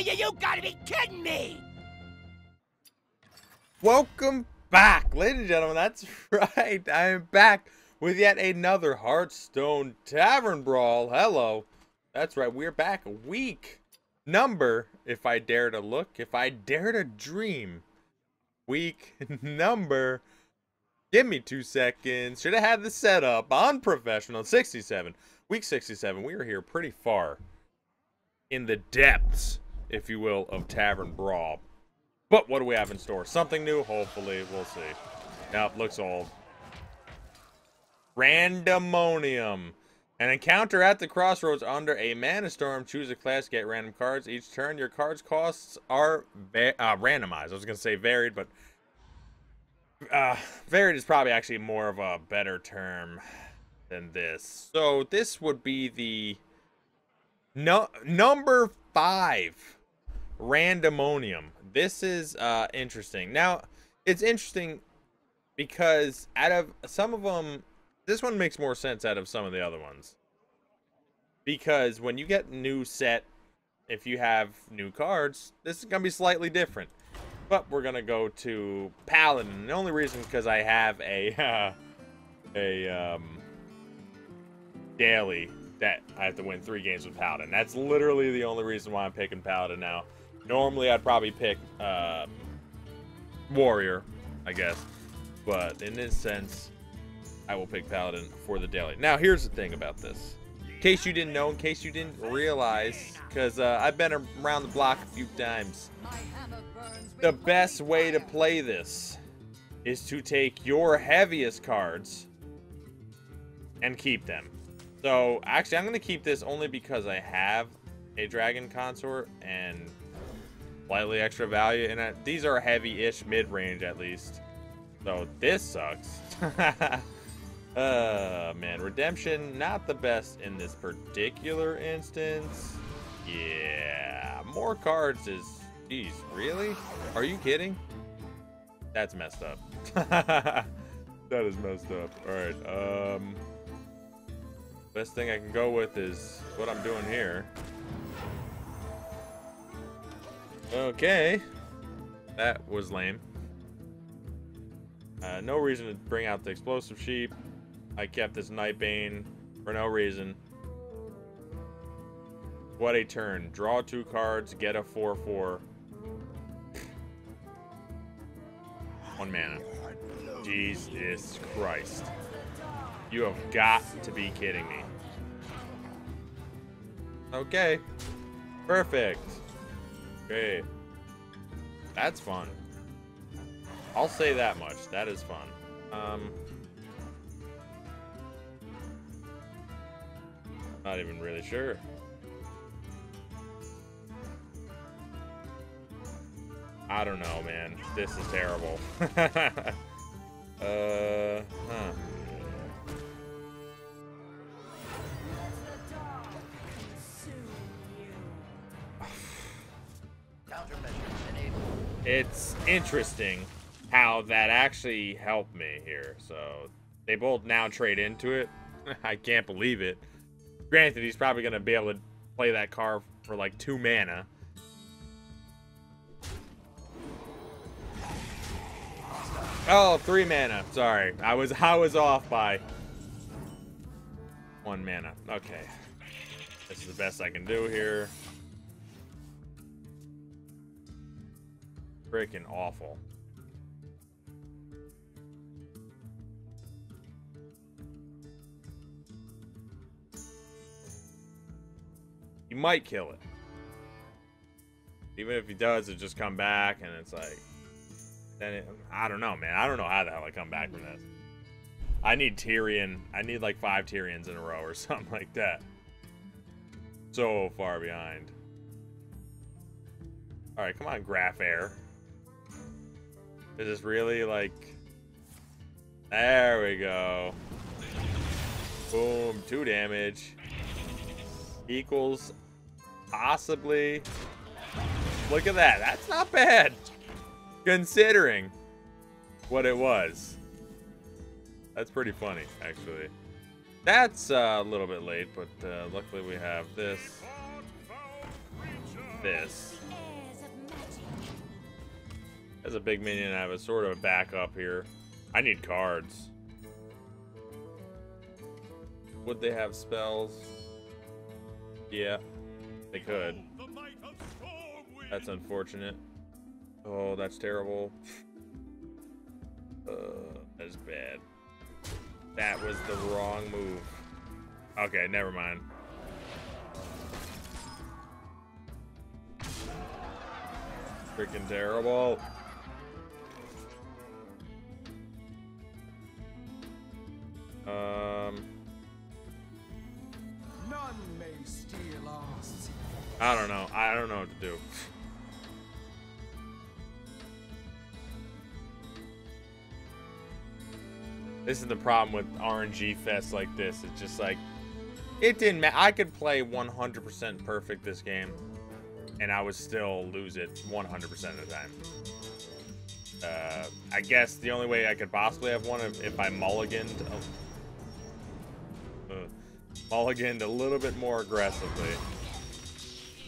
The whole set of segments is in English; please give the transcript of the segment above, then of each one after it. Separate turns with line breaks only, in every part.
You gotta be kidding me!
Welcome back, ladies and gentlemen. That's right. I am back with yet another Hearthstone Tavern Brawl. Hello. That's right. We're back. Week number, if I dare to look, if I dare to dream. Week number. Give me two seconds. Should have had the setup on professional. 67. Week 67. We are here pretty far in the depths, if you will, of Tavern Brawl. But what do we have in store? Something new, hopefully. We'll see. Nope, looks old. Randomonium. An encounter at the crossroads under a mana storm. Choose a class, get random cards. Each turn, your cards' costs are uh, randomized. I was going to say varied, but uh, varied is probably actually more of a better term than this. So this would be the no number five randomonium. This is uh, interesting. Now it's interesting because out of some of them, this one makes more sense out of some of the other ones. Because when you get new set, if you have new cards, this is gonna be slightly different. But we're gonna go to Paladin. The only reason because I have a uh, a um, daily that I have to win three games with Paladin. That's literally the only reason why I'm picking Paladin now. Normally, I'd probably pick uh, Warrior, I guess. But in this sense, I will pick Paladin for the daily. Now, here's the thing about this. In case you didn't know, in case you didn't realize, because uh, I've been around the block a few times the best way to play this is to take your heaviest cards and keep them. So, actually, I'm going to keep this only because I have a Dragon Consort and slightly extra value. And these are heavy-ish mid-range, at least. So, this sucks. uh, man. Redemption, not the best in this particular instance. Yeah. More cards is Jeez, really? Are you kidding? That's messed up. that is messed up. Alright, um... Best thing I can go with is what I'm doing here. Okay. That was lame. Uh, no reason to bring out the explosive sheep. I kept this Nightbane for no reason. What a turn. Draw two cards, get a 4-4. One mana. Jesus Christ. You have got to be kidding me. Okay. Perfect. Okay. That's fun. I'll say that much. That is fun. Um... Not even really sure. I don't know, man. This is terrible. uh, huh. It's interesting how that actually helped me here. So they both now trade into it. I can't believe it. Granted, he's probably going to be able to play that car for like two mana. Oh, three mana. Sorry. I was I was off by one mana. Okay. This is the best I can do here. Freaking awful. You might kill it. Even if he does, it just come back and it's like then it, I don't know, man. I don't know how the hell I come back from this. I need Tirion. I need like five Tirions in a row or something like that. So far behind. Alright, come on, Graph Air. Is this really like... There we go. Boom, two damage. Equals possibly... Look at that. That's not bad. Considering what it was. That's pretty funny, actually. That's uh, a little bit late, but uh, luckily we have this. This. As a big minion, I have a sort of a backup here. I need cards. Would they have spells? Yeah, they could. That's unfortunate. Oh, that's terrible. Uh, that's bad. That was the wrong move. Okay, never mind. Freaking terrible. Um.
None may steal our.
I don't know. I don't know what to do. This is the problem with RNG fest like this. It's just like it didn't matter. I could play 100% perfect this game, and I would still lose it 100% of the time. Uh, I guess the only way I could possibly have one if, if I mulliganed, uh, mulliganed a little bit more aggressively.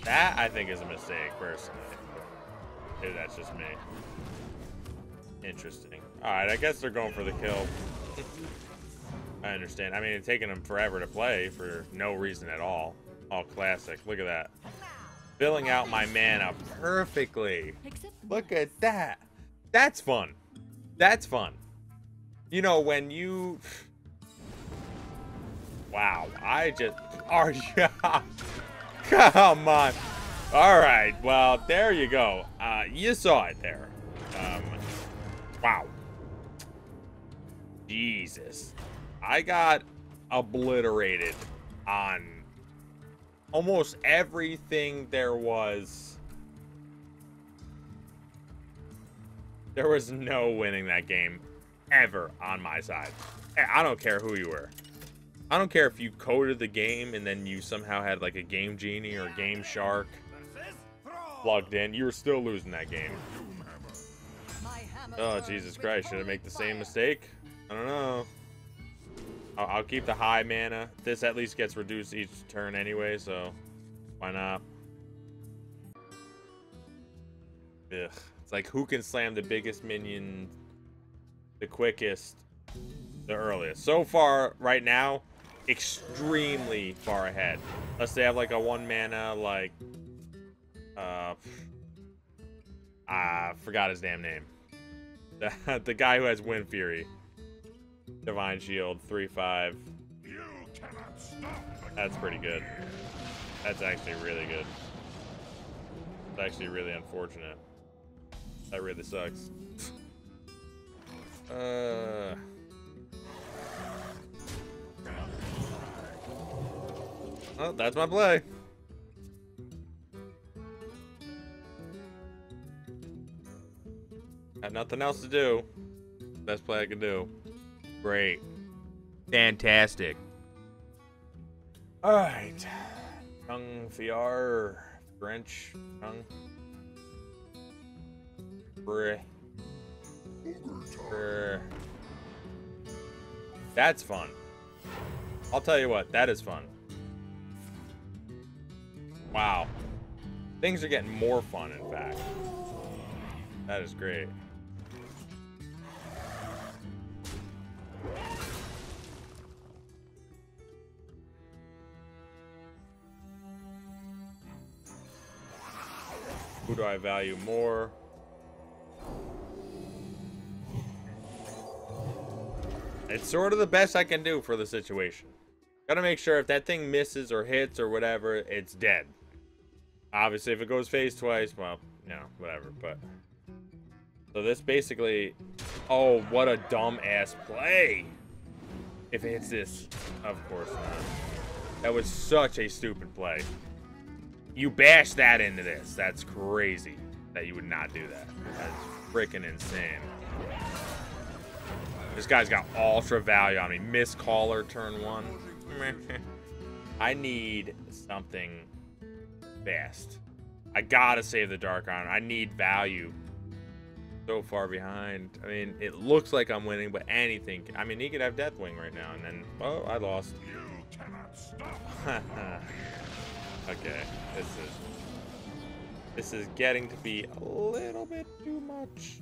That I think is a mistake, personally. Maybe that's just me. Interesting. Alright, I guess they're going for the kill. I understand. I mean, it's taken them forever to play for no reason at all. Oh, classic. Look at that. Filling out my mana perfectly. Look at that. That's fun. That's fun. You know, when you... Wow, I just... Are you... Come on. All right. Well, there you go. Uh, you saw it there. Um, wow. Jesus. I got obliterated on almost everything there was. There was no winning that game ever on my side. I don't care who you were. I don't care if you coded the game and then you somehow had like a game genie or game shark plugged in. You were still losing that game. Oh, Jesus Christ. Should I make the same mistake? I don't know. I'll, I'll keep the high mana. This at least gets reduced each turn anyway, so why not? Ugh. It's like who can slam the biggest minion the quickest, the earliest. So far, right now, extremely far ahead. Unless they have like a one mana, like, uh, I forgot his damn name. The, the guy who has Wind Fury. Divine Shield, 3-5. That's pretty good. That's actually really good. It's actually really unfortunate. That really sucks. uh... Oh, that's my play. Have nothing else to do. Best play I can do. Great. Fantastic. Alright. Young Fiar. French. Brr. That's fun. I'll tell you what, that is fun. Wow. Things are getting more fun, in fact. That is great. Who do I value more? It's sort of the best I can do for the situation. Gotta make sure if that thing misses or hits or whatever, it's dead. Obviously, if it goes phase twice, well, you know, whatever, but... So this basically... Oh, what a dumb-ass play! If it hits this, of course not. That was such a stupid play. You bash that into this. That's crazy that you would not do that. That's freaking insane. This guy's got ultra value on me. Mistcaller turn one. I need something fast. I gotta save the Dark Iron. I need value. So far behind. I mean, it looks like I'm winning, but anything. I mean, he could have Deathwing right now, and then, oh, I lost.
You cannot stop.
okay, this is This is getting to be a little bit too much.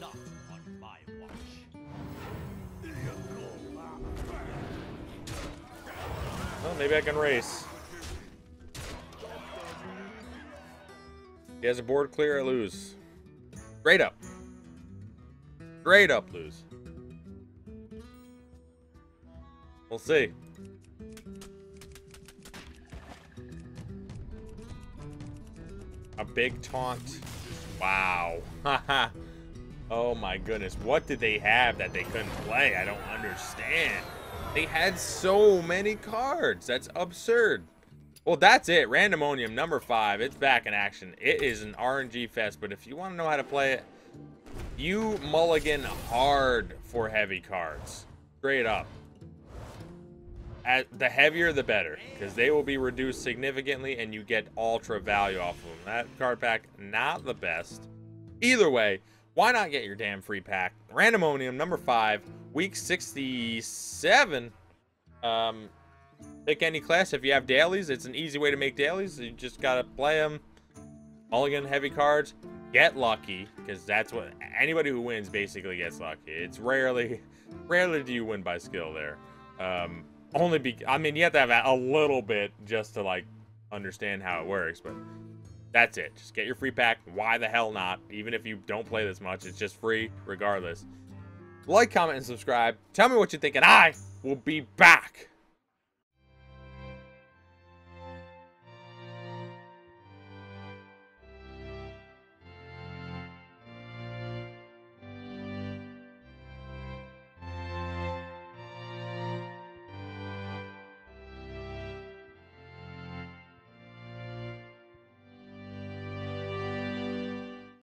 Not on my watch.
Well, maybe I can race. He has a board clear, I lose. Straight up. Straight up lose. We'll see. A big taunt. Wow. oh my goodness. What did they have that they couldn't play? I don't understand. They had so many cards. That's absurd. Well, that's it. Randomonium number five. It's back in action. It is an RNG fest, but if you want to know how to play it, you mulligan hard for heavy cards. Straight up. The heavier, the better, because they will be reduced significantly, and you get ultra value off of them. That card pack, not the best. Either way, why not get your damn free pack? Randomonium number five, week 67. Um, pick any class. If you have dailies, it's an easy way to make dailies. You just gotta play them. Mulligan heavy cards. Get lucky, because that's what anybody who wins basically gets lucky. It's rarely, rarely do you win by skill there. Um, only be, I mean, you have to have a little bit just to like understand how it works, but that's it. Just get your free pack. Why the hell not? Even if you don't play this much, it's just free regardless. Like, comment, and subscribe. Tell me what you think, and I will be back.